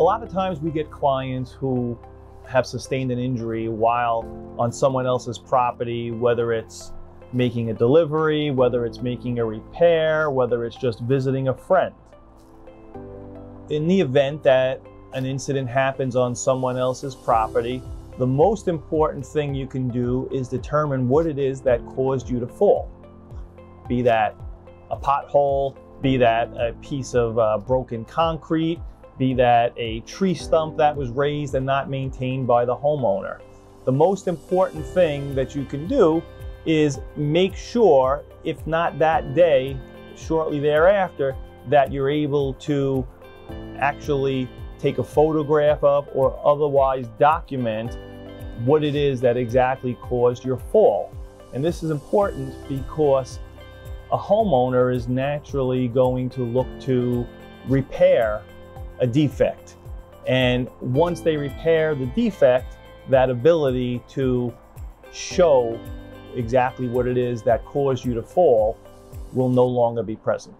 a lot of times we get clients who have sustained an injury while on someone else's property, whether it's making a delivery, whether it's making a repair, whether it's just visiting a friend. In the event that an incident happens on someone else's property, the most important thing you can do is determine what it is that caused you to fall. Be that a pothole, be that a piece of uh, broken concrete, be that a tree stump that was raised and not maintained by the homeowner. The most important thing that you can do is make sure, if not that day, shortly thereafter, that you're able to actually take a photograph of or otherwise document what it is that exactly caused your fall. And this is important because a homeowner is naturally going to look to repair a defect. And once they repair the defect, that ability to show exactly what it is that caused you to fall will no longer be present.